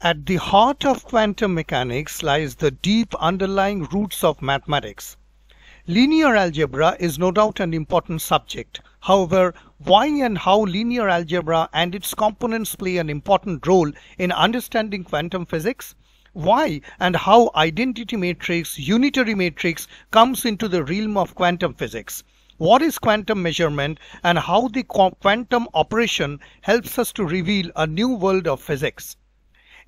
At the heart of quantum mechanics lies the deep underlying roots of mathematics. Linear algebra is no doubt an important subject. However, why and how linear algebra and its components play an important role in understanding quantum physics? Why and how identity matrix, unitary matrix comes into the realm of quantum physics? What is quantum measurement and how the quantum operation helps us to reveal a new world of physics?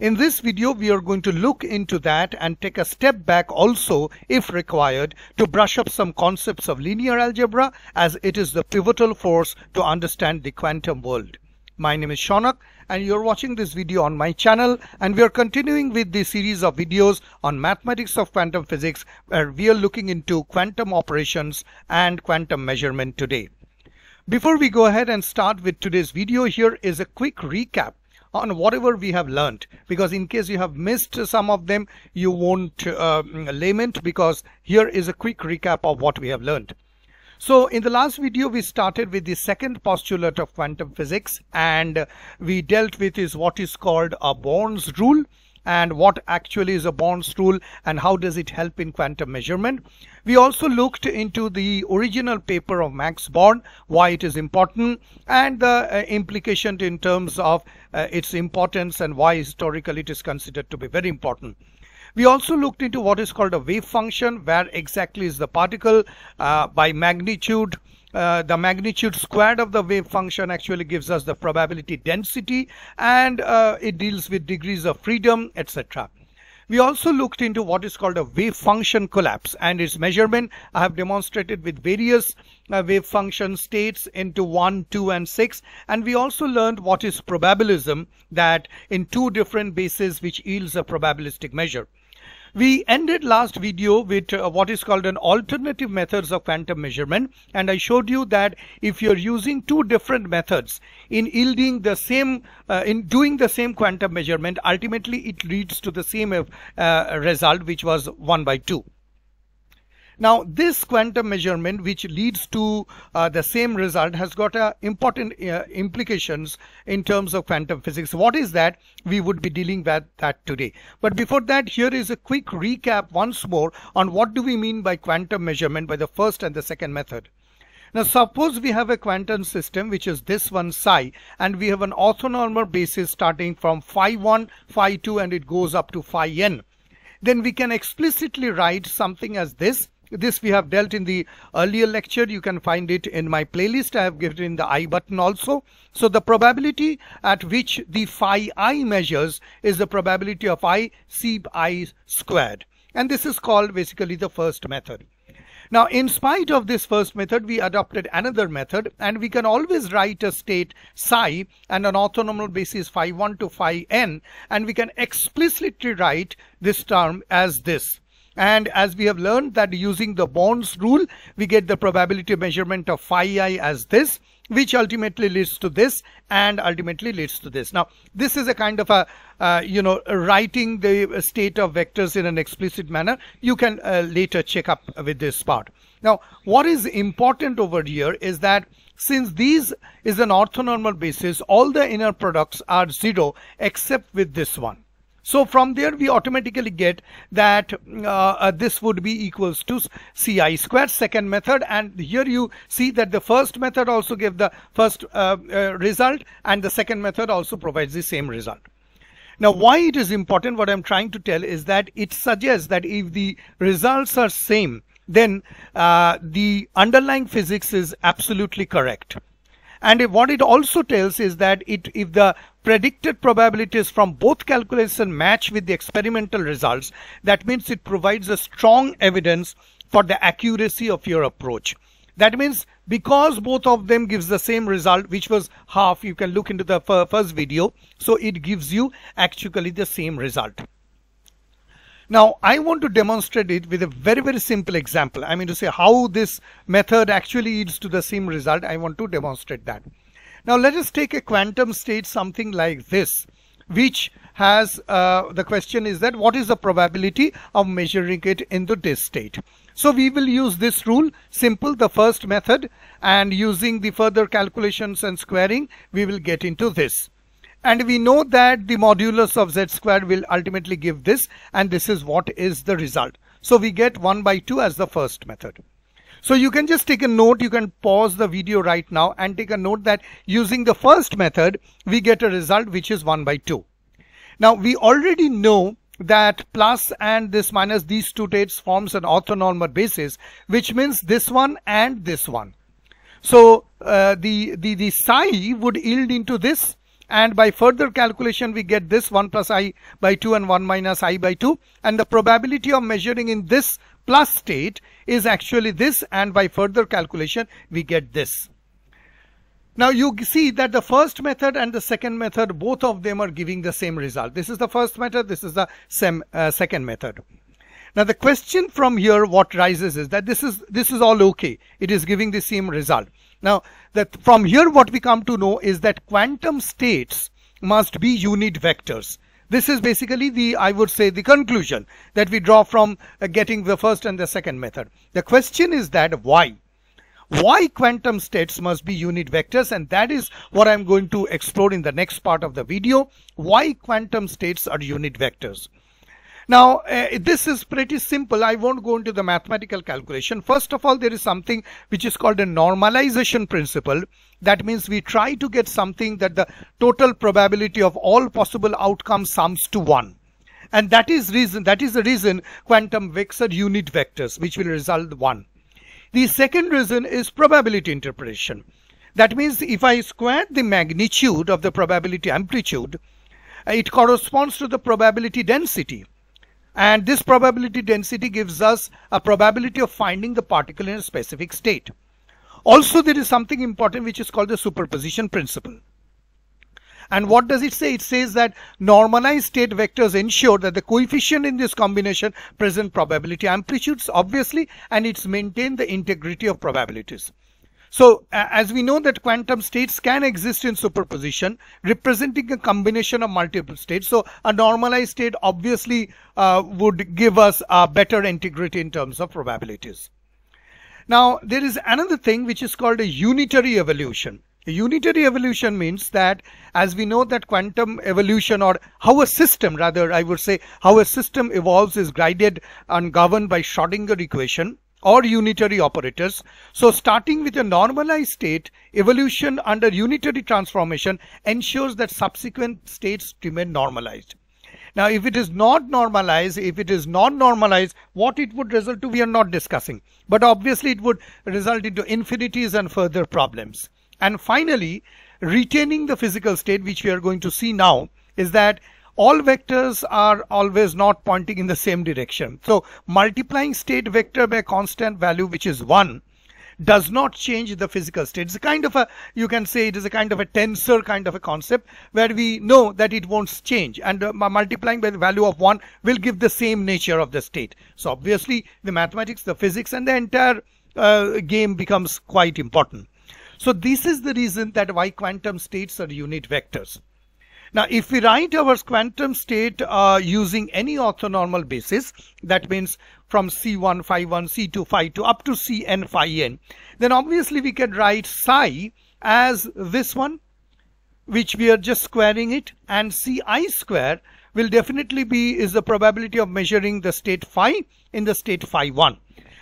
In this video, we are going to look into that and take a step back also, if required, to brush up some concepts of linear algebra as it is the pivotal force to understand the quantum world. My name is Shaunak and you're watching this video on my channel and we are continuing with the series of videos on mathematics of quantum physics where we are looking into quantum operations and quantum measurement today. Before we go ahead and start with today's video, here is a quick recap on whatever we have learned because in case you have missed some of them you won't uh, lament because here is a quick recap of what we have learned. So in the last video we started with the second postulate of quantum physics and we dealt with is what is called a Born's rule and what actually is a Born's rule and how does it help in quantum measurement. We also looked into the original paper of Max Born, why it is important and the uh, implication in terms of uh, its importance and why historically it is considered to be very important. We also looked into what is called a wave function, where exactly is the particle uh, by magnitude uh, the magnitude squared of the wave function actually gives us the probability density and uh, it deals with degrees of freedom etc. We also looked into what is called a wave function collapse and its measurement. I have demonstrated with various uh, wave function states into 1, 2 and 6 and we also learned what is probabilism that in two different bases which yields a probabilistic measure. We ended last video with uh, what is called an alternative methods of quantum measurement and I showed you that if you're using two different methods in yielding the same uh, in doing the same quantum measurement ultimately it leads to the same uh, result which was 1 by 2. Now, this quantum measurement, which leads to uh, the same result, has got uh, important uh, implications in terms of quantum physics. What is that? We would be dealing with that today. But before that, here is a quick recap once more on what do we mean by quantum measurement by the first and the second method. Now suppose we have a quantum system which is this one psi and we have an orthonormal basis starting from phi 1, phi 2 and it goes up to phi n. Then we can explicitly write something as this this we have dealt in the earlier lecture. You can find it in my playlist. I have given in the I button also. So the probability at which the phi i measures is the probability of i c i squared. And this is called basically the first method. Now, in spite of this first method, we adopted another method and we can always write a state psi and an orthonormal basis phi 1 to phi n and we can explicitly write this term as this and as we have learned that using the Born's rule, we get the probability measurement of phi i as this, which ultimately leads to this and ultimately leads to this. Now, this is a kind of a, uh, you know, writing the state of vectors in an explicit manner. You can uh, later check up with this part. Now, what is important over here is that since these is an orthonormal basis, all the inner products are zero except with this one. So from there we automatically get that uh, uh, this would be equals to ci squared second method and here you see that the first method also gave the first uh, uh, result and the second method also provides the same result. Now why it is important what I'm trying to tell is that it suggests that if the results are same then uh, the underlying physics is absolutely correct. And what it also tells is that it, if the predicted probabilities from both calculations match with the experimental results, that means it provides a strong evidence for the accuracy of your approach. That means because both of them gives the same result, which was half, you can look into the first video. So it gives you actually the same result. Now, I want to demonstrate it with a very, very simple example. I mean to say how this method actually leads to the same result. I want to demonstrate that. Now, let us take a quantum state something like this, which has uh, the question is that what is the probability of measuring it in the this state. So we will use this rule, simple, the first method, and using the further calculations and squaring, we will get into this. And we know that the modulus of z square will ultimately give this and this is what is the result. So we get 1 by 2 as the first method. So you can just take a note, you can pause the video right now and take a note that using the first method, we get a result which is 1 by 2. Now we already know that plus and this minus these two states forms an orthonormal basis, which means this one and this one. So uh, the, the, the psi would yield into this and by further calculation we get this 1 plus i by 2 and 1 minus i by 2 and the probability of measuring in this plus state is actually this and by further calculation we get this. Now you see that the first method and the second method both of them are giving the same result. This is the first method, this is the same, uh, second method. Now the question from here what rises is that this is this is all okay. It is giving the same result. Now that from here what we come to know is that quantum states must be unit vectors. This is basically the, I would say, the conclusion that we draw from uh, getting the first and the second method. The question is that why? Why quantum states must be unit vectors and that is what I'm going to explore in the next part of the video. Why quantum states are unit vectors. Now, uh, this is pretty simple. I won't go into the mathematical calculation. First of all, there is something which is called a normalization principle. That means we try to get something that the total probability of all possible outcomes sums to 1. And that is reason that is the reason quantum vectors are unit vectors, which will result 1. The second reason is probability interpretation. That means if I square the magnitude of the probability amplitude, it corresponds to the probability density and this probability density gives us a probability of finding the particle in a specific state. Also there is something important which is called the superposition principle. And what does it say? It says that normalized state vectors ensure that the coefficient in this combination present probability amplitudes obviously and it's maintained the integrity of probabilities. So as we know that quantum states can exist in superposition representing a combination of multiple states. So a normalized state obviously uh, would give us a better integrity in terms of probabilities. Now there is another thing which is called a unitary evolution. A unitary evolution means that as we know that quantum evolution or how a system rather I would say how a system evolves is guided and governed by Schrodinger equation or unitary operators. So starting with a normalized state, evolution under unitary transformation ensures that subsequent states remain normalized. Now, if it is not normalized, if it is not normalized, what it would result to, we are not discussing. But obviously, it would result into infinities and further problems. And finally, retaining the physical state, which we are going to see now, is that all vectors are always not pointing in the same direction. So multiplying state vector by constant value which is 1 does not change the physical state. It's a kind of a, you can say it is a kind of a tensor kind of a concept where we know that it won't change and uh, multiplying by the value of 1 will give the same nature of the state. So obviously the mathematics, the physics and the entire uh, game becomes quite important. So this is the reason that why quantum states are unit vectors. Now, if we write our quantum state uh, using any orthonormal basis, that means from C1, phi 1, C2, phi 2 up to Cn, phi n, then obviously we can write psi as this one, which we are just squaring it, and Ci square will definitely be is the probability of measuring the state phi in the state phi 1.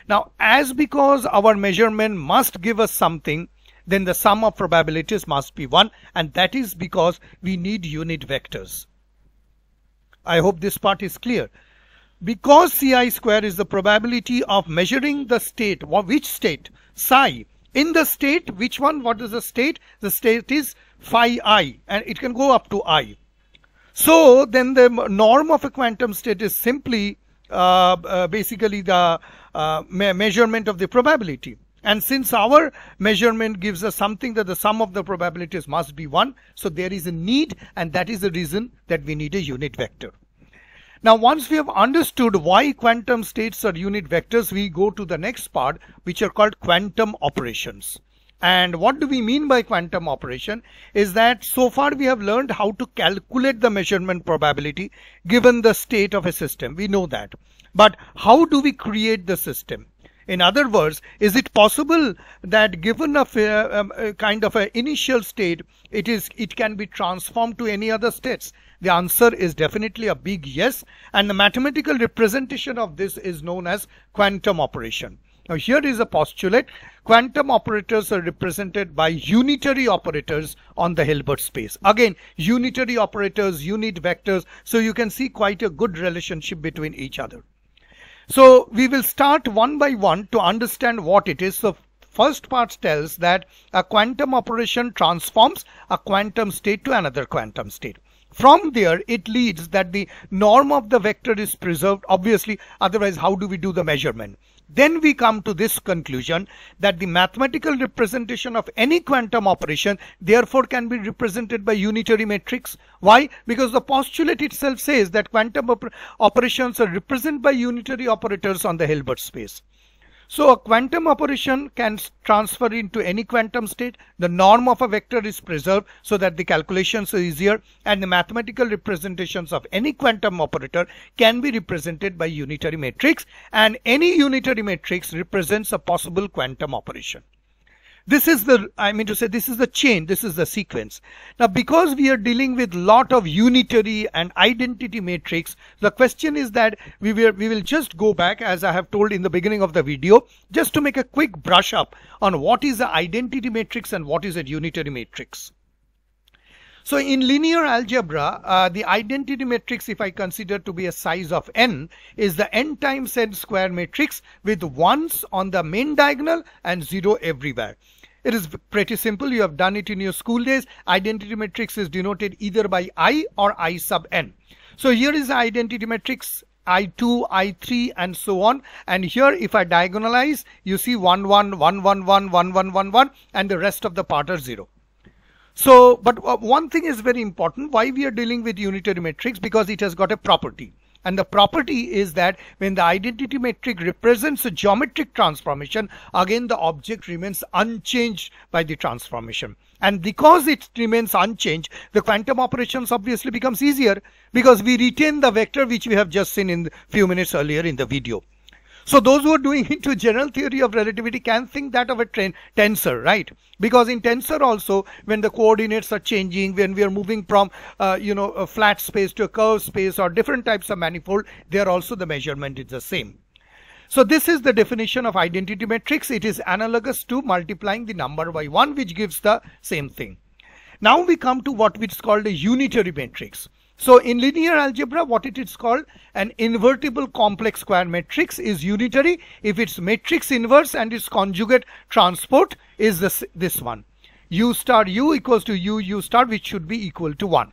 Now, as because our measurement must give us something, then the sum of probabilities must be 1 and that is because we need unit vectors. I hope this part is clear. Because Ci square is the probability of measuring the state, which state? Psi. In the state, which one? What is the state? The state is phi i and it can go up to i. So then the norm of a quantum state is simply uh, uh, basically the uh, me measurement of the probability. And since our measurement gives us something that the sum of the probabilities must be 1, so there is a need and that is the reason that we need a unit vector. Now once we have understood why quantum states are unit vectors, we go to the next part which are called quantum operations. And what do we mean by quantum operation is that so far we have learned how to calculate the measurement probability given the state of a system. We know that. But how do we create the system? In other words, is it possible that given a, um, a kind of an initial state, it is it can be transformed to any other states? The answer is definitely a big yes. And the mathematical representation of this is known as quantum operation. Now here is a postulate. Quantum operators are represented by unitary operators on the Hilbert space. Again, unitary operators, unit vectors. So you can see quite a good relationship between each other. So we will start one by one to understand what it is. So first part tells that a quantum operation transforms a quantum state to another quantum state. From there, it leads that the norm of the vector is preserved. Obviously, otherwise, how do we do the measurement? Then we come to this conclusion that the mathematical representation of any quantum operation therefore can be represented by unitary matrix. Why? Because the postulate itself says that quantum op operations are represented by unitary operators on the Hilbert space. So a quantum operation can transfer into any quantum state. The norm of a vector is preserved so that the calculations are easier and the mathematical representations of any quantum operator can be represented by unitary matrix and any unitary matrix represents a possible quantum operation. This is the, I mean to say, this is the chain, this is the sequence. Now, because we are dealing with lot of unitary and identity matrix, the question is that we will, we will just go back, as I have told in the beginning of the video, just to make a quick brush up on what is the identity matrix and what is a unitary matrix. So in linear algebra, uh, the identity matrix, if I consider to be a size of n, is the n times n square matrix with ones on the main diagonal and zero everywhere. It is pretty simple. You have done it in your school days. Identity matrix is denoted either by I or I sub n. So here is the identity matrix I2, I3 and so on. And here if I diagonalize, you see 1, 1, 1, 1, 1, 1, 1, 1, 1 and the rest of the part are 0. So, but uh, one thing is very important. Why we are dealing with unitary matrix? Because it has got a property. And the property is that when the identity matrix represents a geometric transformation, again the object remains unchanged by the transformation. And because it remains unchanged, the quantum operations obviously becomes easier because we retain the vector which we have just seen in few minutes earlier in the video. So those who are doing into general theory of relativity can think that of a tensor, right? Because in tensor also, when the coordinates are changing, when we are moving from, uh, you know, a flat space to a curved space or different types of manifold, there also the measurement is the same. So this is the definition of identity matrix. It is analogous to multiplying the number by 1 which gives the same thing. Now we come to what is called a unitary matrix. So in linear algebra, what it is called an invertible complex square matrix is unitary if its matrix inverse and its conjugate transpose is this, this one. U star U equals to U U star which should be equal to 1.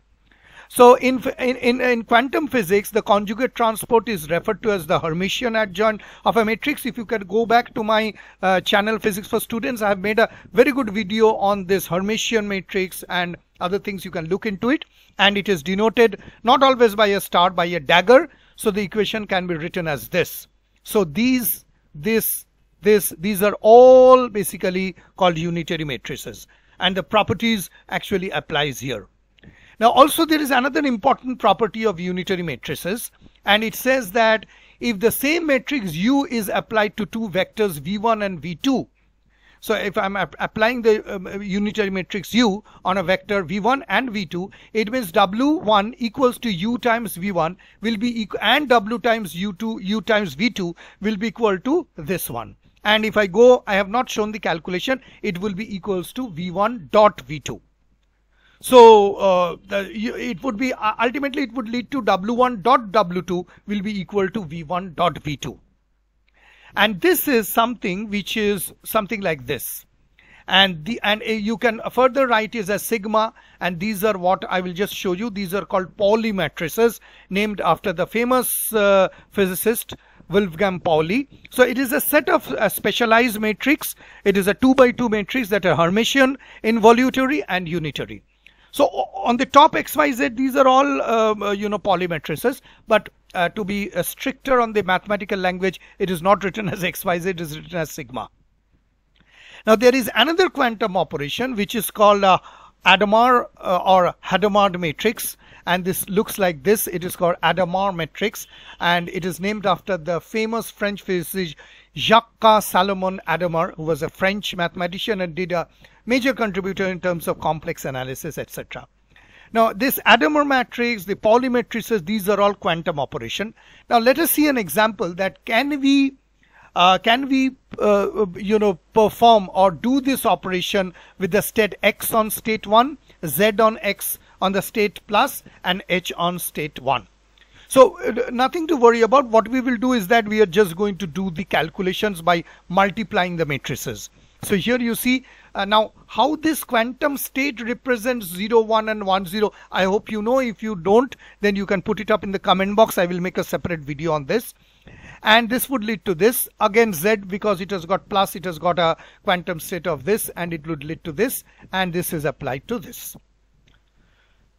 So in, in, in, quantum physics, the conjugate transpose is referred to as the Hermitian adjoint of a matrix. If you can go back to my uh, channel Physics for Students, I have made a very good video on this Hermitian matrix and other things you can look into it. And it is denoted not always by a star by a dagger. So the equation can be written as this. So these this this these are all basically called unitary matrices. And the properties actually applies here. Now also there is another important property of unitary matrices. And it says that if the same matrix u is applied to two vectors v1 and v2 so if I'm applying the um, unitary matrix U on a vector V1 and V2, it means W1 equals to U times V1 will be equal and W times U2, U times V2 will be equal to this one. And if I go, I have not shown the calculation, it will be equals to V1 dot V2. So uh, the, it would be ultimately it would lead to W1 dot W2 will be equal to V1 dot V2 and this is something which is something like this and the and you can further write is a sigma and these are what I will just show you these are called Pauli matrices named after the famous uh, physicist Wolfgang Pauli. So it is a set of a specialized matrix. It is a 2 by 2 matrix that are Hermitian, involutory and unitary. So on the top XYZ, these are all, um, uh, you know, Pauli matrices, but uh, to be uh, stricter on the mathematical language, it is not written as xyz, it is written as sigma. Now there is another quantum operation which is called uh, Adamar uh, or Hadamard matrix and this looks like this. It is called Hadamard matrix and it is named after the famous French physicist Jacques Salomon Hadamard, who was a French mathematician and did a major contributor in terms of complex analysis, etc. Now, this Hadamard matrix, the Pauli matrices, these are all quantum operation. Now, let us see an example that can we uh, can we uh, you know perform or do this operation with the state x on state 1 z on x on the state plus and h on state 1 so uh, nothing to worry about what we will do is that we are just going to do the calculations by multiplying the matrices so here you see uh, now how this quantum state represents 0 1 and 1 0 i hope you know. If you don't then you can put it up in the comment box. I will make a separate video on this. And this would lead to this. Again z because it has got plus it has got a quantum state of this and it would lead to this. And this is applied to this.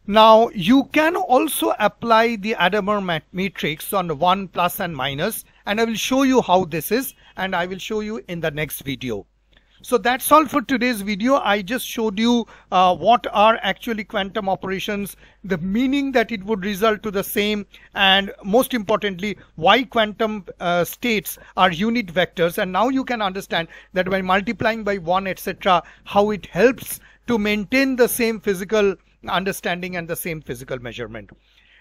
Now you can also apply the Hadamard matrix on 1 plus and minus. And I will show you how this is. And I will show you in the next video. So that's all for today's video. I just showed you uh, what are actually quantum operations, the meaning that it would result to the same, and most importantly, why quantum uh, states are unit vectors. And now you can understand that by multiplying by 1, etc., how it helps to maintain the same physical understanding and the same physical measurement.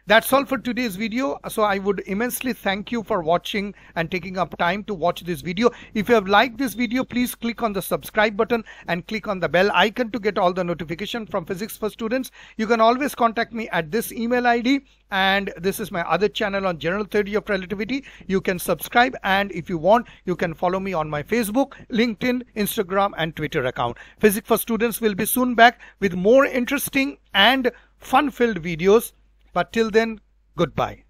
That's all for today's video. So I would immensely thank you for watching and taking up time to watch this video. If you have liked this video, please click on the subscribe button and click on the bell icon to get all the notification from Physics for Students. You can always contact me at this email ID and this is my other channel on general theory of relativity you can subscribe and if you want you can follow me on my facebook linkedin instagram and twitter account physics for students will be soon back with more interesting and fun filled videos but till then, goodbye.